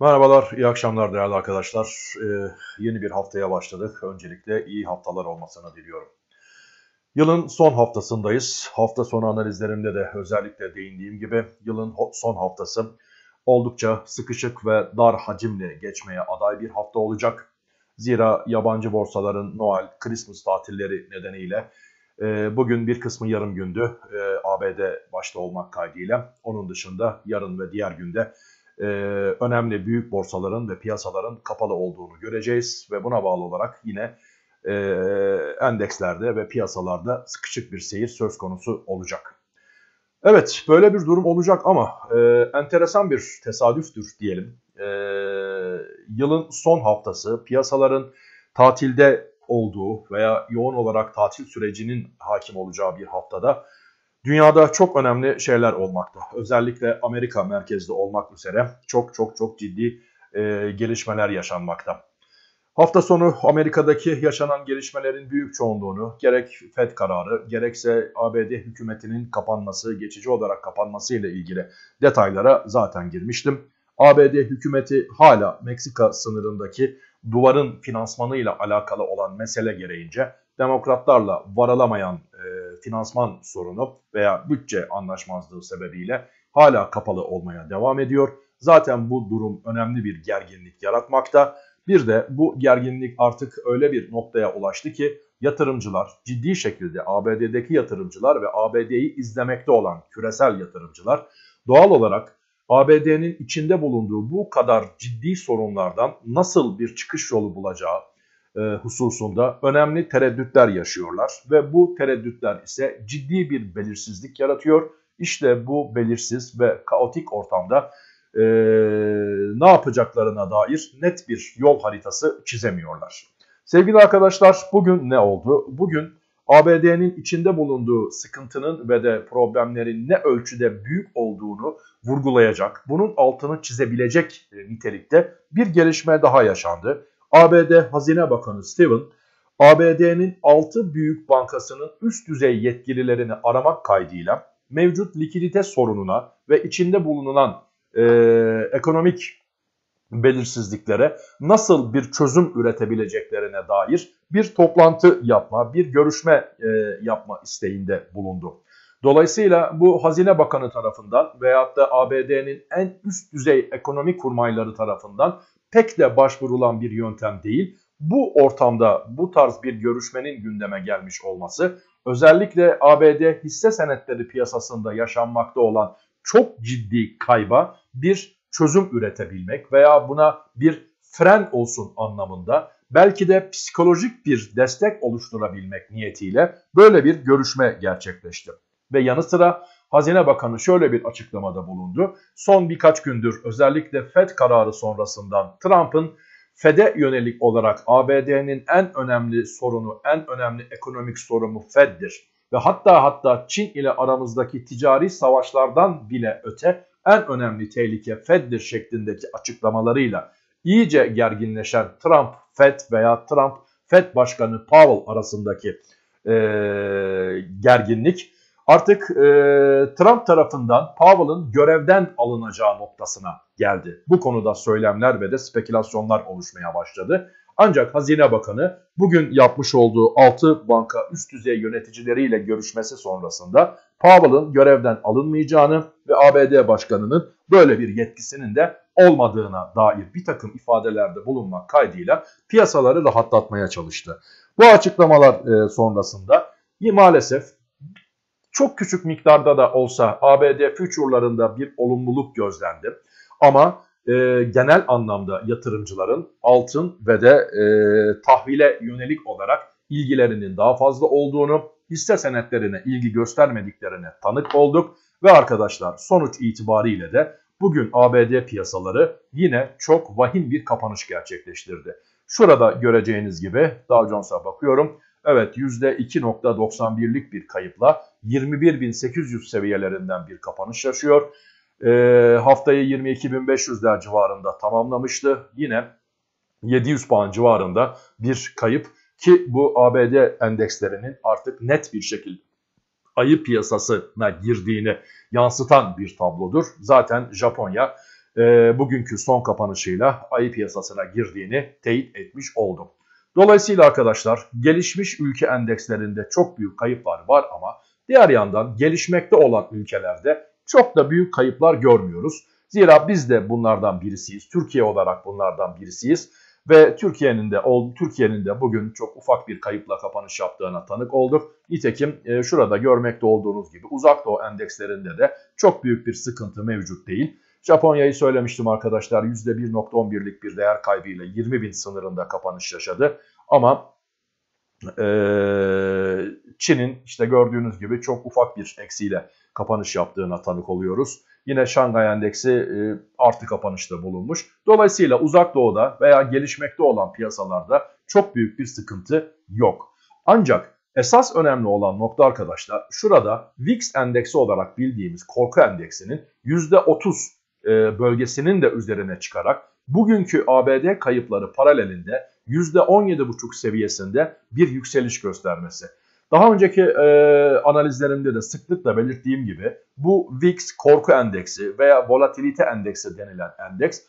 Merhabalar, iyi akşamlar değerli arkadaşlar. Ee, yeni bir haftaya başladık. Öncelikle iyi haftalar olmasını diliyorum. Yılın son haftasındayız. Hafta sonu analizlerimde de özellikle değindiğim gibi yılın son haftası oldukça sıkışık ve dar hacimli geçmeye aday bir hafta olacak. Zira yabancı borsaların Noel, Christmas tatilleri nedeniyle e, bugün bir kısmı yarım gündü e, ABD başta olmak kaydıyla. Onun dışında yarın ve diğer günde e, önemli büyük borsaların ve piyasaların kapalı olduğunu göreceğiz. Ve buna bağlı olarak yine e, endekslerde ve piyasalarda sıkışık bir seyir söz konusu olacak. Evet böyle bir durum olacak ama e, enteresan bir tesadüftür diyelim. E, yılın son haftası piyasaların tatilde olduğu veya yoğun olarak tatil sürecinin hakim olacağı bir haftada dünyada çok önemli şeyler olmakta. Özellikle Amerika merkezli olmak üzere çok çok çok ciddi e, gelişmeler yaşanmakta. Hafta sonu Amerika'daki yaşanan gelişmelerin büyük çoğunluğunu gerek FED kararı gerekse ABD hükümetinin kapanması, geçici olarak kapanması ile ilgili detaylara zaten girmiştim. ABD hükümeti hala Meksika sınırındaki duvarın finansmanı ile alakalı olan mesele gereğince demokratlarla varalamayan e, finansman sorunu veya bütçe anlaşmazlığı sebebiyle hala kapalı olmaya devam ediyor. Zaten bu durum önemli bir gerginlik yaratmakta. Bir de bu gerginlik artık öyle bir noktaya ulaştı ki yatırımcılar ciddi şekilde ABD'deki yatırımcılar ve ABD'yi izlemekte olan küresel yatırımcılar doğal olarak ABD'nin içinde bulunduğu bu kadar ciddi sorunlardan nasıl bir çıkış yolu bulacağı hususunda önemli tereddütler yaşıyorlar ve bu tereddütler ise ciddi bir belirsizlik yaratıyor. İşte bu belirsiz ve kaotik ortamda e, ne yapacaklarına dair net bir yol haritası çizemiyorlar. Sevgili arkadaşlar bugün ne oldu? Bugün ABD'nin içinde bulunduğu sıkıntının ve de problemlerin ne ölçüde büyük olduğunu vurgulayacak, bunun altını çizebilecek nitelikte bir gelişme daha yaşandı. ABD Hazine Bakanı Steven, ABD'nin 6 büyük bankasının üst düzey yetkililerini aramak kaydıyla mevcut likidite sorununa ve içinde bulunan e, ekonomik belirsizliklere nasıl bir çözüm üretebileceklerine dair bir toplantı yapma, bir görüşme e, yapma isteğinde bulundu. Dolayısıyla bu Hazine Bakanı tarafından veyahut da ABD'nin en üst düzey ekonomik kurmayları tarafından pek de başvurulan bir yöntem değil. Bu ortamda bu tarz bir görüşmenin gündeme gelmiş olması özellikle ABD hisse senetleri piyasasında yaşanmakta olan çok ciddi kayba bir çözüm üretebilmek veya buna bir fren olsun anlamında belki de psikolojik bir destek oluşturabilmek niyetiyle böyle bir görüşme gerçekleşti. Ve yanı sıra Hazine Bakanı şöyle bir açıklamada bulundu. Son birkaç gündür özellikle FED kararı sonrasından Trump'ın FED'e yönelik olarak ABD'nin en önemli sorunu, en önemli ekonomik sorunu FED'dir. Ve hatta hatta Çin ile aramızdaki ticari savaşlardan bile öte en önemli tehlike FED'dir şeklindeki açıklamalarıyla iyice gerginleşen Trump FED veya Trump FED Başkanı Powell arasındaki e, gerginlik artık e, Trump tarafından Powell'ın görevden alınacağı noktasına geldi. Bu konuda söylemler ve de spekülasyonlar oluşmaya başladı. Ancak Hazine Bakanı bugün yapmış olduğu 6 banka üst düzey yöneticileriyle görüşmesi sonrasında Powell'ın görevden alınmayacağını ve ABD Başkanı'nın böyle bir yetkisinin de olmadığına dair bir takım ifadelerde bulunmak kaydıyla piyasaları rahatlatmaya çalıştı. Bu açıklamalar e, sonrasında maalesef çok küçük miktarda da olsa ABD future'larında bir olumluluk gözlendi. Ama e, genel anlamda yatırımcıların altın ve de e, tahvile yönelik olarak ilgilerinin daha fazla olduğunu, hisse senetlerine ilgi göstermediklerine tanık olduk. Ve arkadaşlar sonuç itibariyle de bugün ABD piyasaları yine çok vahim bir kapanış gerçekleştirdi. Şurada göreceğiniz gibi Dow Jones'a bakıyorum. Evet %2.91'lik bir kayıpla 21.800 seviyelerinden bir kapanış yaşıyor. E, haftayı 22.500'ler civarında tamamlamıştı. Yine 700 puan civarında bir kayıp ki bu ABD endekslerinin artık net bir şekilde ayı piyasasına girdiğini yansıtan bir tablodur. Zaten Japonya e, bugünkü son kapanışıyla ayı piyasasına girdiğini teyit etmiş oldu. Dolayısıyla arkadaşlar gelişmiş ülke endekslerinde çok büyük kayıplar var ama diğer yandan gelişmekte olan ülkelerde çok da büyük kayıplar görmüyoruz. Zira biz de bunlardan birisiyiz. Türkiye olarak bunlardan birisiyiz. Ve Türkiye'nin de Türkiye'nin de bugün çok ufak bir kayıpla kapanış yaptığına tanık olduk. Nitekim e, şurada görmekte olduğunuz gibi uzak doğu endekslerinde de çok büyük bir sıkıntı mevcut değil. Japonya'yı söylemiştim arkadaşlar %1.11'lik bir değer kaybıyla 20 bin sınırında kapanış yaşadı. Ama e, Çin'in işte gördüğünüz gibi çok ufak bir eksiyle kapanış yaptığına tanık oluyoruz. Yine Şangay Endeksi e, artı kapanışta bulunmuş. Dolayısıyla uzak doğuda veya gelişmekte olan piyasalarda çok büyük bir sıkıntı yok. Ancak esas önemli olan nokta arkadaşlar şurada VIX endeksi olarak bildiğimiz korku endeksinin %30 e, bölgesinin de üzerine çıkarak bugünkü ABD kayıpları paralelinde %17,5 seviyesinde bir yükseliş göstermesi. Daha önceki e, analizlerimde de sıklıkla belirttiğim gibi bu VIX korku endeksi veya volatilite endeksi denilen endeks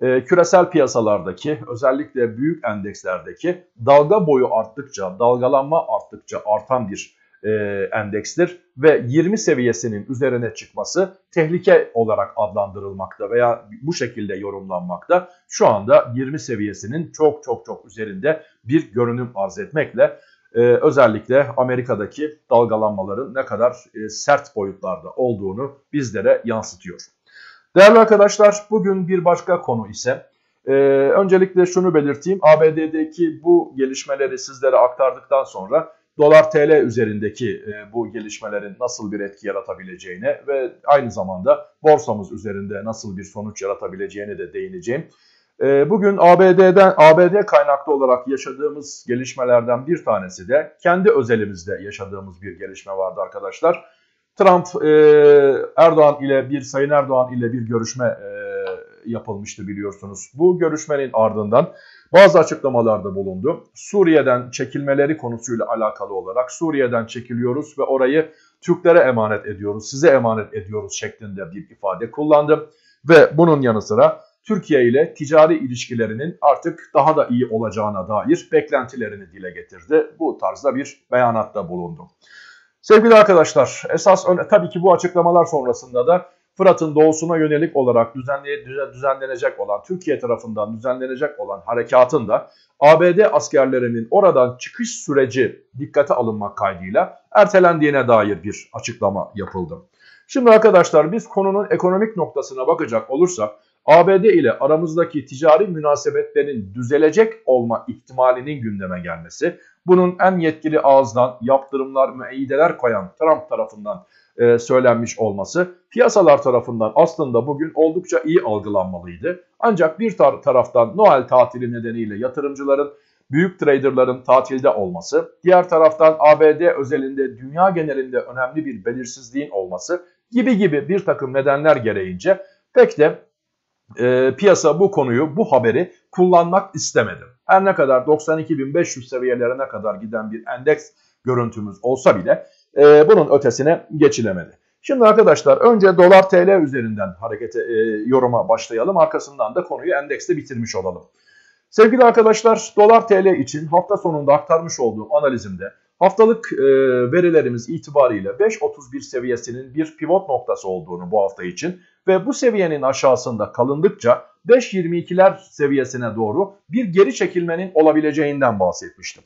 e, küresel piyasalardaki özellikle büyük endekslerdeki dalga boyu arttıkça, dalgalanma arttıkça artan bir e, endekstir ve 20 seviyesinin üzerine çıkması tehlike olarak adlandırılmakta veya bu şekilde yorumlanmakta. Şu anda 20 seviyesinin çok çok çok üzerinde bir görünüm arz etmekle e, özellikle Amerika'daki dalgalanmaların ne kadar e, sert boyutlarda olduğunu bizlere yansıtıyor. Değerli arkadaşlar bugün bir başka konu ise e, öncelikle şunu belirteyim. ABD'deki bu gelişmeleri sizlere aktardıktan sonra dolar TL üzerindeki e, bu gelişmelerin nasıl bir etki yaratabileceğine ve aynı zamanda borsamız üzerinde nasıl bir sonuç yaratabileceğine de değineceğim. E, bugün ABD'den ABD kaynaklı olarak yaşadığımız gelişmelerden bir tanesi de kendi özelimizde yaşadığımız bir gelişme vardı arkadaşlar. Trump e, Erdoğan ile bir Sayın Erdoğan ile bir görüşme e, yapılmıştı biliyorsunuz. Bu görüşmenin ardından bazı açıklamalarda bulundu. Suriye'den çekilmeleri konusuyla alakalı olarak Suriye'den çekiliyoruz ve orayı Türklere emanet ediyoruz, size emanet ediyoruz şeklinde bir ifade kullandı. Ve bunun yanı sıra Türkiye ile ticari ilişkilerinin artık daha da iyi olacağına dair beklentilerini dile getirdi. Bu tarzda bir beyanatta bulundu. Sevgili arkadaşlar, esas tabii ki bu açıklamalar sonrasında da Fırat'ın doğusuna yönelik olarak düzenlenecek olan, Türkiye tarafından düzenlenecek olan harekatın da ABD askerlerinin oradan çıkış süreci dikkate alınmak kaydıyla ertelendiğine dair bir açıklama yapıldı. Şimdi arkadaşlar biz konunun ekonomik noktasına bakacak olursak ABD ile aramızdaki ticari münasebetlerin düzelecek olma ihtimalinin gündeme gelmesi, bunun en yetkili ağızdan yaptırımlar, müeyyideler koyan Trump tarafından e, söylenmiş olması piyasalar tarafından aslında bugün oldukça iyi algılanmalıydı. Ancak bir tar taraftan Noel tatili nedeniyle yatırımcıların, büyük traderların tatilde olması, diğer taraftan ABD özelinde dünya genelinde önemli bir belirsizliğin olması gibi gibi bir takım nedenler gereğince pek de e, piyasa bu konuyu, bu haberi kullanmak istemedi. Her ne kadar 92.500 seviyelerine kadar giden bir endeks görüntümüz olsa bile e, bunun ötesine geçilemedi. Şimdi arkadaşlar önce dolar TL üzerinden harekete e, yoruma başlayalım. Arkasından da konuyu endekste bitirmiş olalım. Sevgili arkadaşlar dolar TL için hafta sonunda aktarmış olduğum analizimde haftalık e, verilerimiz itibariyle 5.31 seviyesinin bir pivot noktası olduğunu bu hafta için ve bu seviyenin aşağısında kalındıkça 5.22'ler seviyesine doğru bir geri çekilmenin olabileceğinden bahsetmiştim.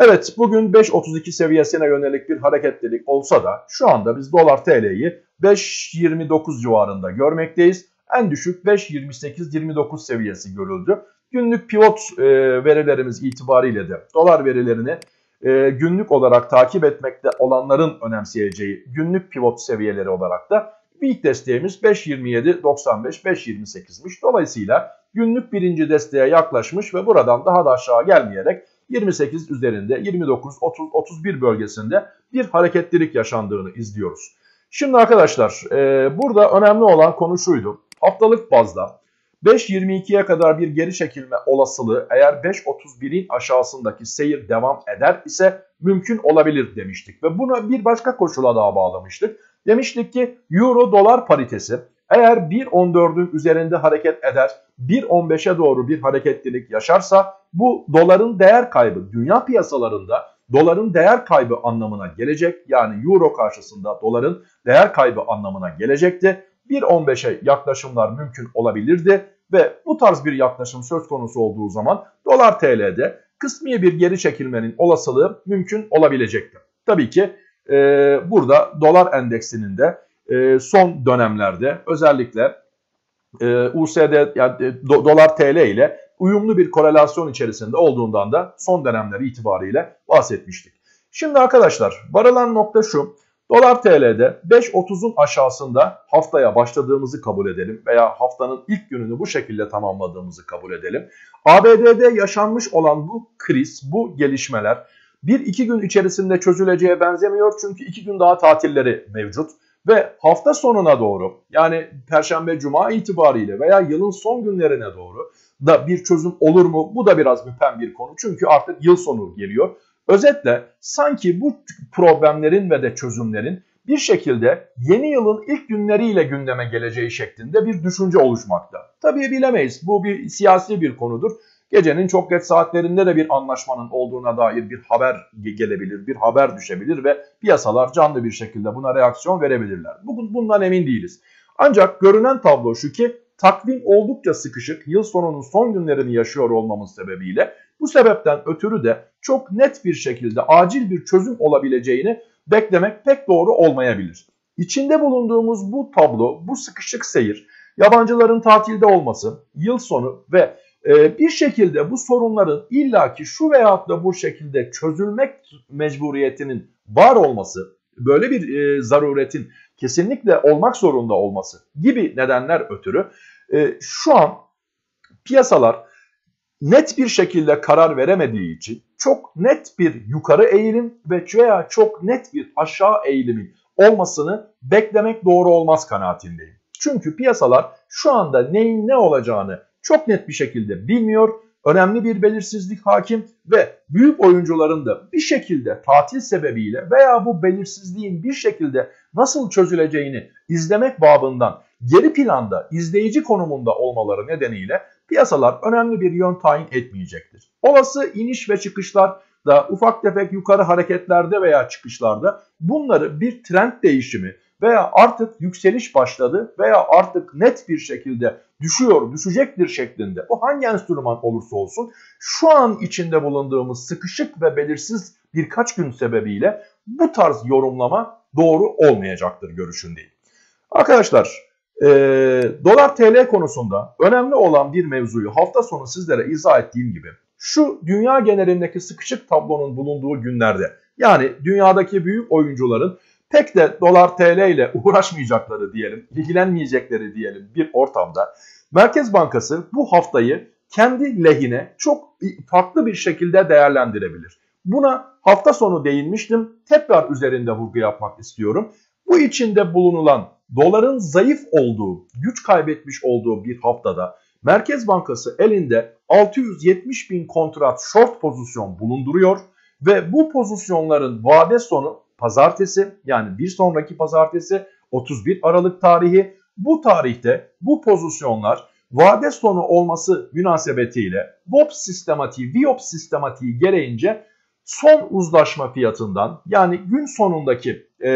Evet bugün 5.32 seviyesine yönelik bir hareketlilik olsa da şu anda biz dolar TL'yi 5.29 civarında görmekteyiz. En düşük 5.28-29 seviyesi görüldü. Günlük pivot e, verilerimiz itibariyle de dolar verilerini e, günlük olarak takip etmekte olanların önemseyeceği günlük pivot seviyeleri olarak da ilk desteğimiz 5.27.95-5.28'miş. Dolayısıyla günlük birinci desteğe yaklaşmış ve buradan daha da aşağı gelmeyerek 28 üzerinde 29, 30, 31 bölgesinde bir hareketlilik yaşandığını izliyoruz. Şimdi arkadaşlar e, burada önemli olan konu şuydu. Haftalık bazda 5.22'ye kadar bir geri çekilme olasılığı eğer 5.31'in aşağısındaki seyir devam eder ise mümkün olabilir demiştik. Ve bunu bir başka koşula daha bağlamıştık. Demiştik ki euro dolar paritesi eğer 1.14'ün üzerinde hareket eder, 1.15'e doğru bir hareketlilik yaşarsa bu doların değer kaybı dünya piyasalarında doların değer kaybı anlamına gelecek. Yani euro karşısında doların değer kaybı anlamına gelecekti. 1.15'e yaklaşımlar mümkün olabilirdi ve bu tarz bir yaklaşım söz konusu olduğu zaman dolar TL'de kısmi bir geri çekilmenin olasılığı mümkün olabilecekti. Tabii ki e, burada dolar endeksinin de e, son dönemlerde özellikle e, USD yani e, do, dolar TL ile uyumlu bir korelasyon içerisinde olduğundan da son dönemler itibariyle bahsetmiştik. Şimdi arkadaşlar varılan nokta şu. Dolar TL'de 5.30'un aşağısında haftaya başladığımızı kabul edelim veya haftanın ilk gününü bu şekilde tamamladığımızı kabul edelim. ABD'de yaşanmış olan bu kriz, bu gelişmeler bir iki gün içerisinde çözüleceğe benzemiyor çünkü iki gün daha tatilleri mevcut. Ve hafta sonuna doğru yani Perşembe Cuma itibariyle veya yılın son günlerine doğru da bir çözüm olur mu? Bu da biraz müpem bir konu çünkü artık yıl sonu geliyor. Özetle sanki bu problemlerin ve de çözümlerin bir şekilde yeni yılın ilk günleriyle gündeme geleceği şeklinde bir düşünce oluşmakta. Tabii bilemeyiz. Bu bir siyasi bir konudur. Gecenin çok geç saatlerinde de bir anlaşmanın olduğuna dair bir haber gelebilir, bir haber düşebilir ve piyasalar canlı bir şekilde buna reaksiyon verebilirler. Bugün bundan emin değiliz. Ancak görünen tablo şu ki takvim oldukça sıkışık, yıl sonunun son günlerini yaşıyor olmamız sebebiyle bu sebepten ötürü de çok net bir şekilde acil bir çözüm olabileceğini beklemek pek doğru olmayabilir. İçinde bulunduğumuz bu tablo, bu sıkışık seyir, yabancıların tatilde olması, yıl sonu ve e, bir şekilde bu sorunların illaki şu veyahut da bu şekilde çözülmek mecburiyetinin var olması, böyle bir e, zaruretin kesinlikle olmak zorunda olması gibi nedenler ötürü e, şu an piyasalar net bir şekilde karar veremediği için çok net bir yukarı eğilim ve veya çok net bir aşağı eğilimin olmasını beklemek doğru olmaz kanaatindeyim. Çünkü piyasalar şu anda neyin ne olacağını çok net bir şekilde bilmiyor. Önemli bir belirsizlik hakim ve büyük oyuncuların da bir şekilde tatil sebebiyle veya bu belirsizliğin bir şekilde nasıl çözüleceğini izlemek babından geri planda izleyici konumunda olmaları nedeniyle piyasalar önemli bir yön tayin etmeyecektir. Olası iniş ve çıkışlar da ufak tefek yukarı hareketlerde veya çıkışlarda bunları bir trend değişimi veya artık yükseliş başladı veya artık net bir şekilde düşüyor, düşecektir şeklinde o hangi enstrüman olursa olsun şu an içinde bulunduğumuz sıkışık ve belirsiz birkaç gün sebebiyle bu tarz yorumlama doğru olmayacaktır görüşündeyim. Arkadaşlar e, dolar TL konusunda önemli olan bir mevzuyu hafta sonu sizlere izah ettiğim gibi şu dünya genelindeki sıkışık tablonun bulunduğu günlerde yani dünyadaki büyük oyuncuların pek de dolar TL ile uğraşmayacakları diyelim, ilgilenmeyecekleri diyelim bir ortamda Merkez Bankası bu haftayı kendi lehine çok farklı bir şekilde değerlendirebilir. Buna hafta sonu değinmiştim. Tekrar üzerinde vurgu yapmak istiyorum. Bu içinde bulunulan doların zayıf olduğu, güç kaybetmiş olduğu bir haftada Merkez Bankası elinde 670 bin kontrat short pozisyon bulunduruyor ve bu pozisyonların vade sonu pazartesi yani bir sonraki pazartesi 31 Aralık tarihi. Bu tarihte bu pozisyonlar vade sonu olması münasebetiyle VOP sistematiği, VIOP sistematiği gereğince son uzlaşma fiyatından yani gün sonundaki e,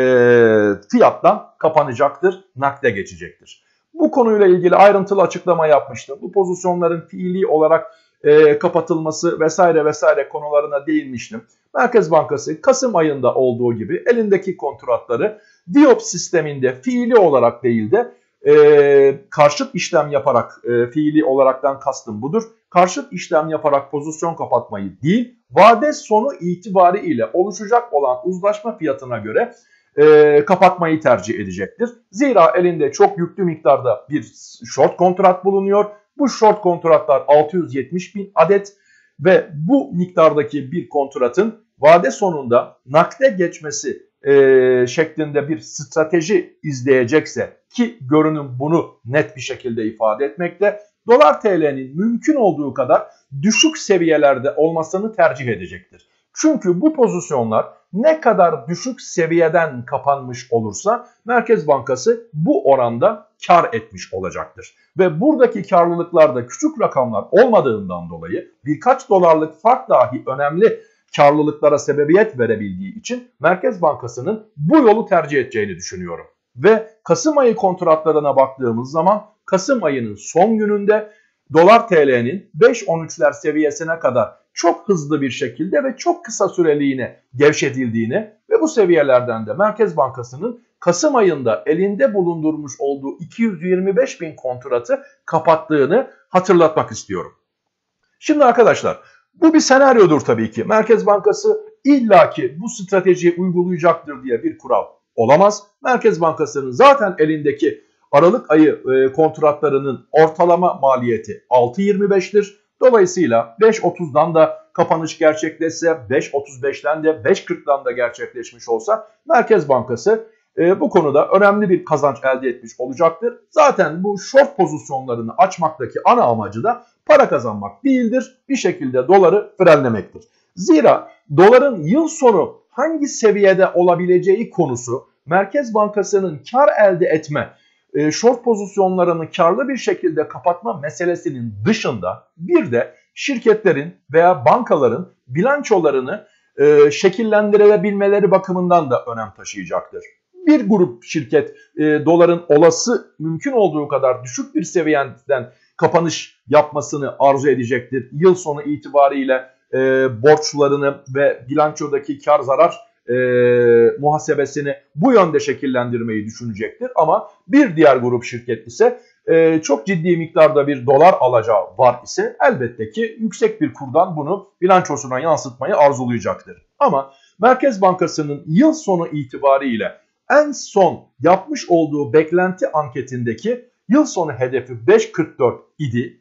fiyattan kapanacaktır, nakde geçecektir. Bu konuyla ilgili ayrıntılı açıklama yapmıştım. Bu pozisyonların fiili olarak e, kapatılması vesaire vesaire konularına değinmiştim. Merkez Bankası Kasım ayında olduğu gibi elindeki kontratları Diop sisteminde fiili olarak değil de e, karşıt işlem yaparak e, fiili olaraktan kastım budur. Karşıt işlem yaparak pozisyon kapatmayı değil, vade sonu itibariyle oluşacak olan uzlaşma fiyatına göre e, kapatmayı tercih edecektir. Zira elinde çok yüklü miktarda bir short kontrat bulunuyor. Bu short kontratlar 670 bin adet ve bu miktardaki bir kontratın vade sonunda nakde geçmesi e, şeklinde bir strateji izleyecekse ki görünüm bunu net bir şekilde ifade etmekte. Dolar TL'nin mümkün olduğu kadar düşük seviyelerde olmasını tercih edecektir. Çünkü bu pozisyonlar ne kadar düşük seviyeden kapanmış olursa Merkez Bankası bu oranda kar etmiş olacaktır. Ve buradaki karlılıklarda küçük rakamlar olmadığından dolayı birkaç dolarlık fark dahi önemli karlılıklara sebebiyet verebildiği için Merkez Bankası'nın bu yolu tercih edeceğini düşünüyorum. Ve Kasım ayı kontratlarına baktığımız zaman Kasım ayının son gününde dolar TL'nin 5.13'ler seviyesine kadar çok hızlı bir şekilde ve çok kısa süreliğine gevşetildiğini ve bu seviyelerden de Merkez Bankası'nın Kasım ayında elinde bulundurmuş olduğu 225 bin kontratı kapattığını hatırlatmak istiyorum. Şimdi arkadaşlar bu bir senaryodur tabii ki. Merkez Bankası illaki bu stratejiyi uygulayacaktır diye bir kural olamaz. Merkez Bankası'nın zaten elindeki Aralık ayı e, kontratlarının ortalama maliyeti 6.25'tir. Dolayısıyla 5.30'dan da kapanış gerçekleşse 5.35'ten de 5.40'dan da gerçekleşmiş olsa Merkez Bankası e, bu konuda önemli bir kazanç elde etmiş olacaktır. Zaten bu short pozisyonlarını açmaktaki ana amacı da para kazanmak değildir. Bir şekilde doları frenlemektir. Zira doların yıl sonu hangi seviyede olabileceği konusu Merkez Bankası'nın kar elde etme, e, short pozisyonlarını karlı bir şekilde kapatma meselesinin dışında bir de şirketlerin veya bankaların bilançolarını e, şekillendirebilmeleri bakımından da önem taşıyacaktır. Bir grup şirket e, doların olası mümkün olduğu kadar düşük bir seviyeden kapanış yapmasını arzu edecektir. Yıl sonu itibariyle e, borçlarını ve bilançodaki kar zarar e, muhasebesini bu yönde şekillendirmeyi düşünecektir. Ama bir diğer grup şirket ise e, çok ciddi miktarda bir dolar alacağı var ise elbette ki yüksek bir kurdan bunu bilançosuna yansıtmayı arzulayacaktır. Ama Merkez Bankası'nın yıl sonu itibariyle en son yapmış olduğu beklenti anketindeki yıl sonu hedefi 5.44 idi.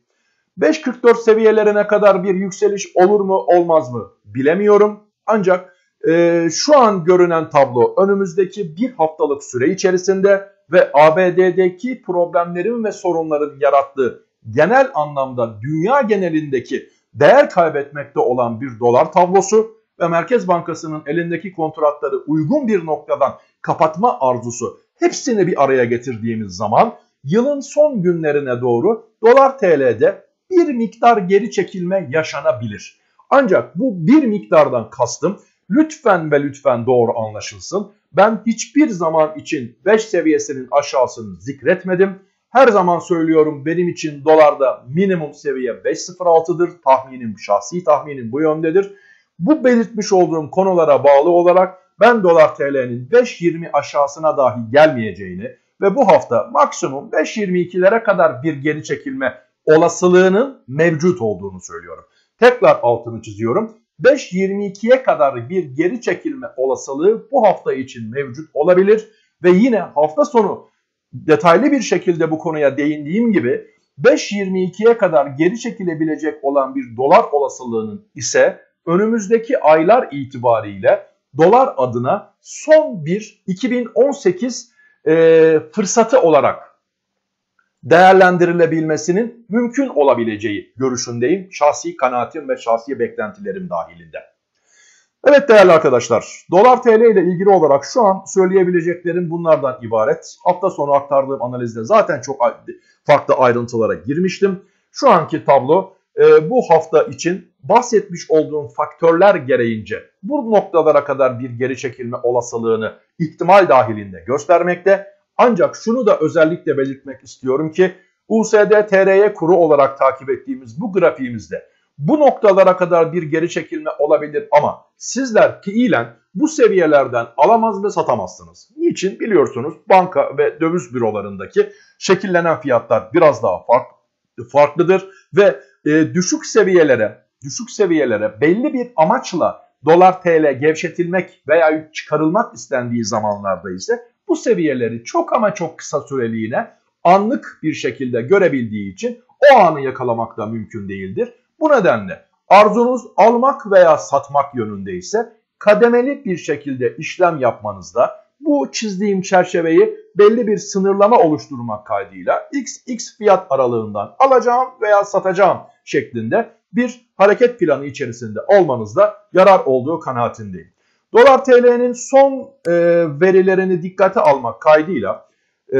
5.44 seviyelerine kadar bir yükseliş olur mu olmaz mı bilemiyorum. Ancak e, şu an görünen tablo önümüzdeki bir haftalık süre içerisinde ve ABD'deki problemlerin ve sorunların yarattığı genel anlamda dünya genelindeki değer kaybetmekte olan bir dolar tablosu ve Merkez Bankası'nın elindeki kontratları uygun bir noktadan kapatma arzusu hepsini bir araya getirdiğimiz zaman yılın son günlerine doğru dolar TL'de bir miktar geri çekilme yaşanabilir. Ancak bu bir miktardan kastım lütfen ve lütfen doğru anlaşılsın. Ben hiçbir zaman için 5 seviyesinin aşağısını zikretmedim. Her zaman söylüyorum benim için dolarda minimum seviye 5.06'dır. Tahminim, şahsi tahminim bu yöndedir. Bu belirtmiş olduğum konulara bağlı olarak ben dolar TL'nin 5.20 aşağısına dahi gelmeyeceğini ve bu hafta maksimum 5.22'lere kadar bir geri çekilme olasılığının mevcut olduğunu söylüyorum. Tekrar altını çiziyorum. 5.22'ye kadar bir geri çekilme olasılığı bu hafta için mevcut olabilir. Ve yine hafta sonu detaylı bir şekilde bu konuya değindiğim gibi 5.22'ye kadar geri çekilebilecek olan bir dolar olasılığının ise önümüzdeki aylar itibariyle dolar adına son bir 2018 e, fırsatı olarak değerlendirilebilmesinin mümkün olabileceği görüşündeyim. Şahsi kanaatim ve şahsi beklentilerim dahilinde. Evet değerli arkadaşlar, dolar TL ile ilgili olarak şu an söyleyebileceklerim bunlardan ibaret. Hafta sonu aktardığım analizde zaten çok farklı ayrıntılara girmiştim. Şu anki tablo e, bu hafta için bahsetmiş olduğum faktörler gereğince bu noktalara kadar bir geri çekilme olasılığını ihtimal dahilinde göstermekte. Ancak şunu da özellikle belirtmek istiyorum ki USD TRY kuru olarak takip ettiğimiz bu grafiğimizde bu noktalara kadar bir geri çekilme olabilir ama sizler fiilen bu seviyelerden alamaz ve satamazsınız. Niçin? Biliyorsunuz banka ve döviz bürolarındaki şekillenen fiyatlar biraz daha fark, farklıdır ve e, düşük seviyelere düşük seviyelere belli bir amaçla dolar TL gevşetilmek veya çıkarılmak istendiği zamanlarda ise bu seviyeleri çok ama çok kısa süreliğine anlık bir şekilde görebildiği için o anı yakalamak da mümkün değildir. Bu nedenle arzunuz almak veya satmak yönünde ise kademeli bir şekilde işlem yapmanızda bu çizdiğim çerçeveyi belli bir sınırlama oluşturmak kaydıyla x x fiyat aralığından alacağım veya satacağım şeklinde bir hareket planı içerisinde olmanızda yarar olduğu kanaatindeyim. Dolar TL'nin son e, verilerini dikkate almak kaydıyla e,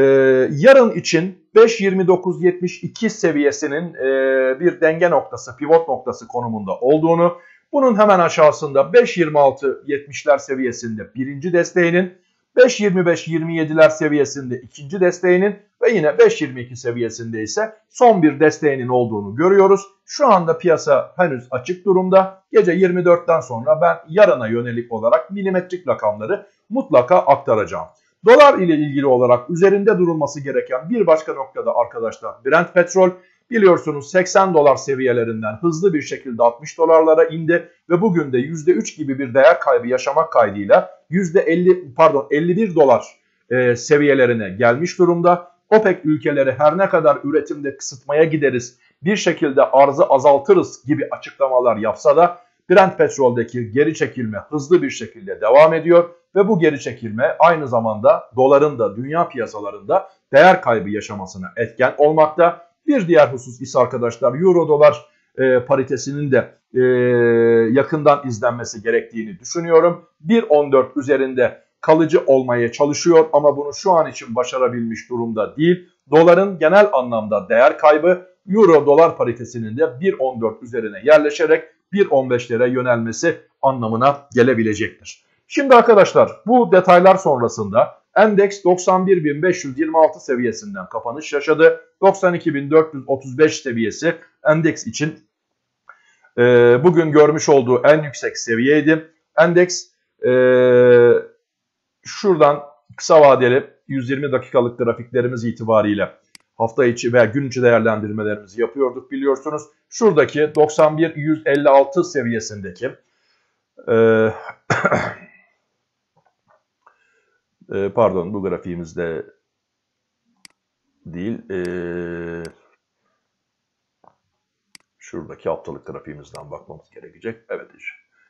yarın için 5.29.72 seviyesinin e, bir denge noktası, pivot noktası konumunda olduğunu, bunun hemen aşağısında 5.26.70'ler seviyesinde birinci desteğinin, 5.25-27'ler seviyesinde ikinci desteğinin ve yine 5.22 seviyesinde ise son bir desteğinin olduğunu görüyoruz. Şu anda piyasa henüz açık durumda. Gece 24'ten sonra ben yarına yönelik olarak milimetrik rakamları mutlaka aktaracağım. Dolar ile ilgili olarak üzerinde durulması gereken bir başka noktada arkadaşlar Brent petrol biliyorsunuz 80 dolar seviyelerinden hızlı bir şekilde 60 dolarlara indi ve bugün de %3 gibi bir değer kaybı yaşamak kaydıyla %50 pardon 51 dolar e, seviyelerine gelmiş durumda. OPEC ülkeleri her ne kadar üretimde kısıtmaya gideriz, bir şekilde arzı azaltırız gibi açıklamalar yapsa da Brent petroldeki geri çekilme hızlı bir şekilde devam ediyor ve bu geri çekilme aynı zamanda doların da dünya piyasalarında değer kaybı yaşamasına etken olmakta. Bir diğer husus ise arkadaşlar euro dolar e, paritesinin de e, yakından izlenmesi gerektiğini düşünüyorum. 1.14 üzerinde kalıcı olmaya çalışıyor ama bunu şu an için başarabilmiş durumda değil. Doların genel anlamda değer kaybı euro dolar paritesinin de 1.14 üzerine yerleşerek 1.15'lere yönelmesi anlamına gelebilecektir. Şimdi arkadaşlar bu detaylar sonrasında endeks 91.526 seviyesinden kapanış yaşadı. 92.435 seviyesi endeks için e, bugün görmüş olduğu en yüksek seviyeydi. Endeks e, şuradan kısa vadeli 120 dakikalık grafiklerimiz itibariyle hafta içi veya gün içi değerlendirmelerimizi yapıyorduk biliyorsunuz. Şuradaki 91.156 seviyesindeki e, e, pardon bu grafiğimizde değil e, şuradaki haftalık grafiğimizden bakmamız gerekecek. Evet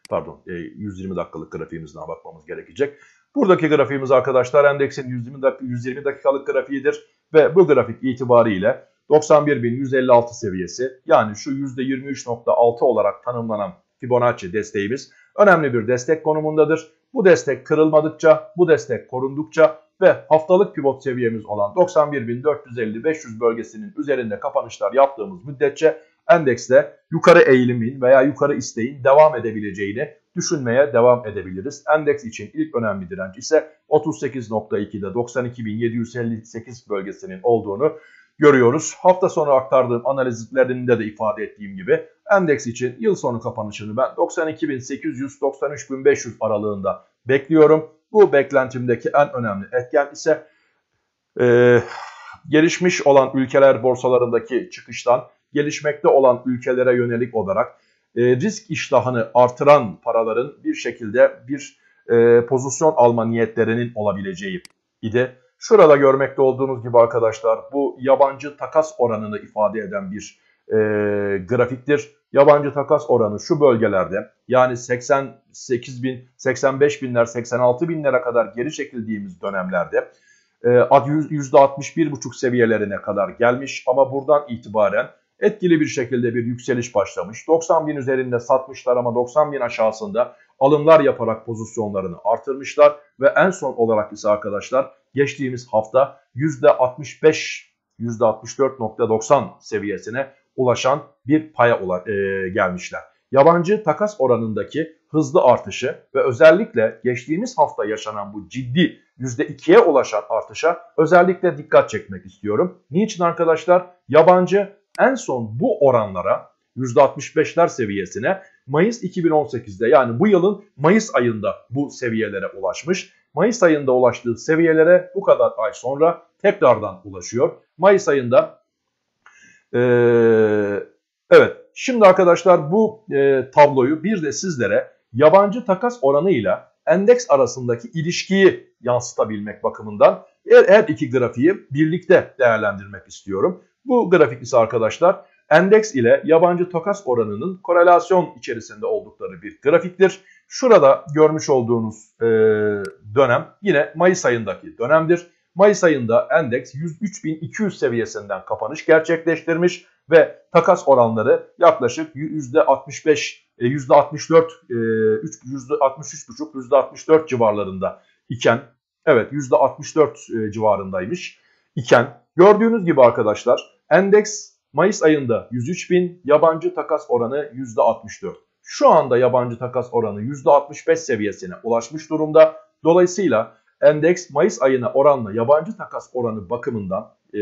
pardon e, 120 dakikalık grafiğimizden bakmamız gerekecek. Buradaki grafiğimiz arkadaşlar endeksin 120, dak 120 dakikalık grafiğidir ve bu grafik itibariyle 91.156 seviyesi yani şu %23.6 olarak tanımlanan Fibonacci desteğimiz önemli bir destek konumundadır. Bu destek kırılmadıkça, bu destek korundukça ve haftalık pivot seviyemiz olan 91.450-500 bölgesinin üzerinde kapanışlar yaptığımız müddetçe endekste yukarı eğilimin veya yukarı isteğin devam edebileceğini düşünmeye devam edebiliriz. Endeks için ilk önemli direnç ise 38.2'de 92.758 bölgesinin olduğunu görüyoruz. Hafta sonu aktardığım analizlerinde de ifade ettiğim gibi endeks için yıl sonu kapanışını ben 92.800-93.500 aralığında bekliyorum. Bu beklentimdeki en önemli etken ise e, gelişmiş olan ülkeler borsalarındaki çıkıştan gelişmekte olan ülkelere yönelik olarak e, risk iştahını artıran paraların bir şekilde bir e, pozisyon alma niyetlerinin olabileceği idi. Şurada görmekte olduğunuz gibi arkadaşlar bu yabancı takas oranını ifade eden bir e, grafiktir. Yabancı takas oranı şu bölgelerde yani 88 bin, 85 binler, 86 binlere kadar geri çekildiğimiz dönemlerde e, %61,5 seviyelerine kadar gelmiş ama buradan itibaren etkili bir şekilde bir yükseliş başlamış. 90 bin üzerinde satmışlar ama 90 bin aşağısında alımlar yaparak pozisyonlarını artırmışlar. Ve en son olarak ise arkadaşlar geçtiğimiz hafta %65, %64.90 seviyesine ulaşan bir paya e, gelmişler. Yabancı takas oranındaki hızlı artışı ve özellikle geçtiğimiz hafta yaşanan bu ciddi %2'ye ulaşan artışa özellikle dikkat çekmek istiyorum. Niçin arkadaşlar? Yabancı en son bu oranlara %65'ler seviyesine Mayıs 2018'de yani bu yılın Mayıs ayında bu seviyelere ulaşmış. Mayıs ayında ulaştığı seviyelere bu kadar ay sonra tekrardan ulaşıyor. Mayıs ayında ee, evet şimdi arkadaşlar bu e, tabloyu bir de sizlere yabancı takas oranıyla endeks arasındaki ilişkiyi yansıtabilmek bakımından her, her iki grafiği birlikte değerlendirmek istiyorum. Bu grafik ise arkadaşlar endeks ile yabancı takas oranının korelasyon içerisinde oldukları bir grafiktir. Şurada görmüş olduğunuz e, dönem yine Mayıs ayındaki dönemdir. Mayıs ayında endeks 103.200 seviyesinden kapanış gerçekleştirmiş ve takas oranları yaklaşık %65, %64, %63,5, %64 civarlarında iken, evet %64 e, civarındaymış iken gördüğünüz gibi arkadaşlar endeks Mayıs ayında 103.000, yabancı takas oranı %64. Şu anda yabancı takas oranı %65 seviyesine ulaşmış durumda. Dolayısıyla endeks Mayıs ayına oranla yabancı takas oranı bakımından e,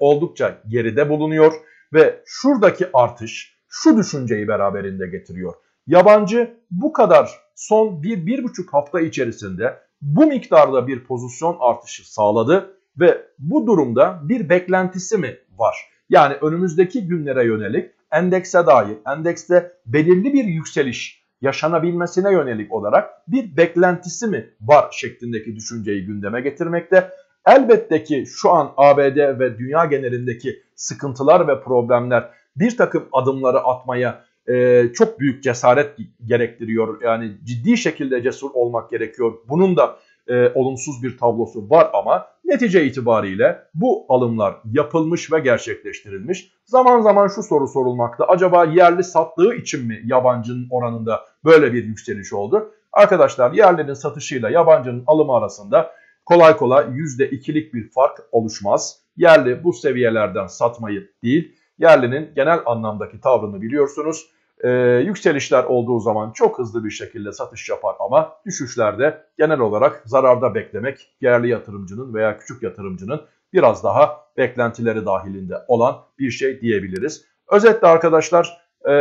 oldukça geride bulunuyor ve şuradaki artış şu düşünceyi beraberinde getiriyor. Yabancı bu kadar son bir, bir buçuk hafta içerisinde bu miktarda bir pozisyon artışı sağladı ve bu durumda bir beklentisi mi var? Yani önümüzdeki günlere yönelik endekse dair, endekste belirli bir yükseliş yaşanabilmesine yönelik olarak bir beklentisi mi var şeklindeki düşünceyi gündeme getirmekte. Elbette ki şu an ABD ve dünya genelindeki sıkıntılar ve problemler bir takım adımları atmaya e, çok büyük cesaret gerektiriyor. Yani ciddi şekilde cesur olmak gerekiyor. Bunun da e, olumsuz bir tablosu var ama netice itibariyle bu alımlar yapılmış ve gerçekleştirilmiş. Zaman zaman şu soru sorulmakta. Acaba yerli sattığı için mi yabancının oranında böyle bir yükseliş oldu? Arkadaşlar yerlinin satışıyla yabancının alımı arasında kolay kolay %2'lik bir fark oluşmaz. Yerli bu seviyelerden satmayı değil, yerlinin genel anlamdaki tavrını biliyorsunuz e, yükselişler olduğu zaman çok hızlı bir şekilde satış yapar ama düşüşlerde genel olarak zararda beklemek yerli yatırımcının veya küçük yatırımcının biraz daha beklentileri dahilinde olan bir şey diyebiliriz. Özetle arkadaşlar e,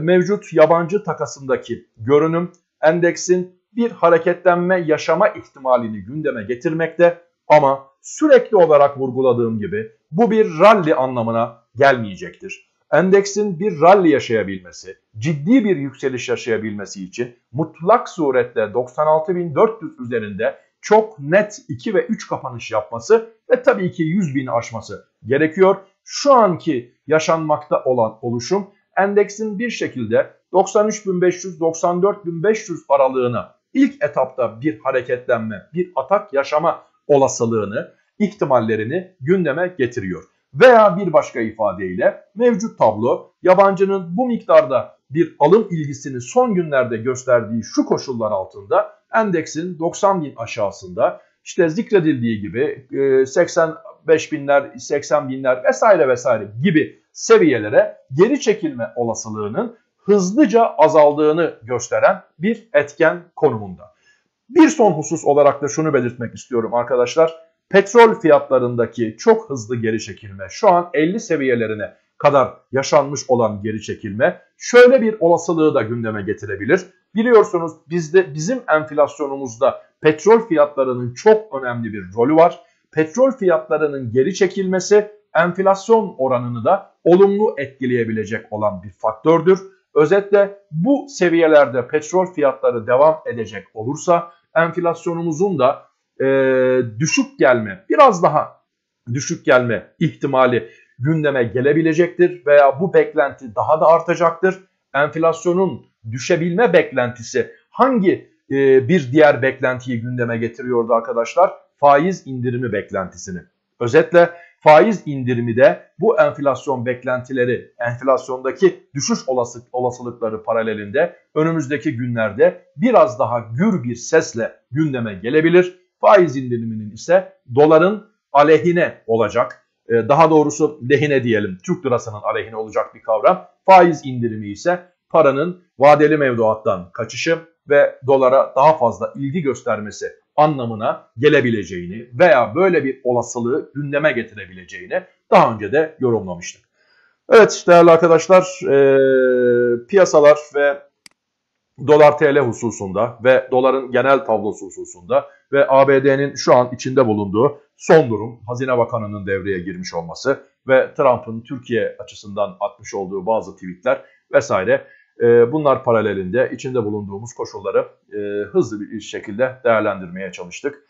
mevcut yabancı takasındaki görünüm endeksin bir hareketlenme yaşama ihtimalini gündeme getirmekte ama sürekli olarak vurguladığım gibi bu bir rally anlamına gelmeyecektir endeksin bir rally yaşayabilmesi, ciddi bir yükseliş yaşayabilmesi için mutlak surette 96.400 üzerinde çok net 2 ve 3 kapanış yapması ve tabii ki 100.000'i aşması gerekiyor. Şu anki yaşanmakta olan oluşum endeksin bir şekilde 93.500-94.500 aralığına ilk etapta bir hareketlenme, bir atak yaşama olasılığını, ihtimallerini gündeme getiriyor. Veya bir başka ifadeyle mevcut tablo yabancının bu miktarda bir alım ilgisini son günlerde gösterdiği şu koşullar altında endeksin 90 bin aşağısında işte zikredildiği gibi 85 e, binler, 80 binler vesaire vesaire gibi seviyelere geri çekilme olasılığının hızlıca azaldığını gösteren bir etken konumunda. Bir son husus olarak da şunu belirtmek istiyorum arkadaşlar petrol fiyatlarındaki çok hızlı geri çekilme şu an 50 seviyelerine kadar yaşanmış olan geri çekilme şöyle bir olasılığı da gündeme getirebilir. Biliyorsunuz bizde bizim enflasyonumuzda petrol fiyatlarının çok önemli bir rolü var. Petrol fiyatlarının geri çekilmesi enflasyon oranını da olumlu etkileyebilecek olan bir faktördür. Özetle bu seviyelerde petrol fiyatları devam edecek olursa enflasyonumuzun da e, düşük gelme, biraz daha düşük gelme ihtimali gündeme gelebilecektir veya bu beklenti daha da artacaktır. Enflasyonun düşebilme beklentisi hangi e, bir diğer beklentiyi gündeme getiriyordu arkadaşlar? Faiz indirimi beklentisini. Özetle faiz indirimi de bu enflasyon beklentileri, enflasyondaki düşüş olasılıkları paralelinde önümüzdeki günlerde biraz daha gür bir sesle gündeme gelebilir Faiz indiriminin ise doların aleyhine olacak. Ee, daha doğrusu lehine diyelim. Türk lirasının aleyhine olacak bir kavram. Faiz indirimi ise paranın vadeli mevduattan kaçışı ve dolara daha fazla ilgi göstermesi anlamına gelebileceğini veya böyle bir olasılığı gündeme getirebileceğini daha önce de yorumlamıştık. Evet değerli arkadaşlar e, piyasalar ve dolar TL hususunda ve doların genel tablosu hususunda ve ABD'nin şu an içinde bulunduğu son durum, Hazine Bakanı'nın devreye girmiş olması ve Trump'ın Türkiye açısından atmış olduğu bazı tweetler vesaire e, bunlar paralelinde içinde bulunduğumuz koşulları e, hızlı bir şekilde değerlendirmeye çalıştık.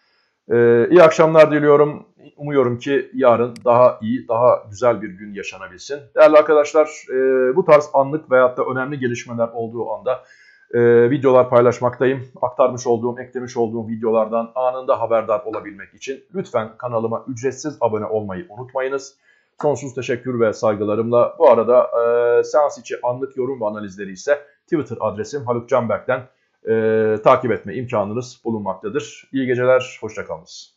Ee, iyi akşamlar diliyorum. Umuyorum ki yarın daha iyi, daha güzel bir gün yaşanabilsin. Değerli arkadaşlar, e, bu tarz anlık veyahut da önemli gelişmeler olduğu anda e, videolar paylaşmaktayım. Aktarmış olduğum, eklemiş olduğum videolardan anında haberdar olabilmek için lütfen kanalıma ücretsiz abone olmayı unutmayınız. Sonsuz teşekkür ve saygılarımla. Bu arada e, seans içi anlık yorum ve analizleri ise Twitter adresim Haluk Canberk'ten e, takip etme imkanınız bulunmaktadır. İyi geceler, hoşçakalınız.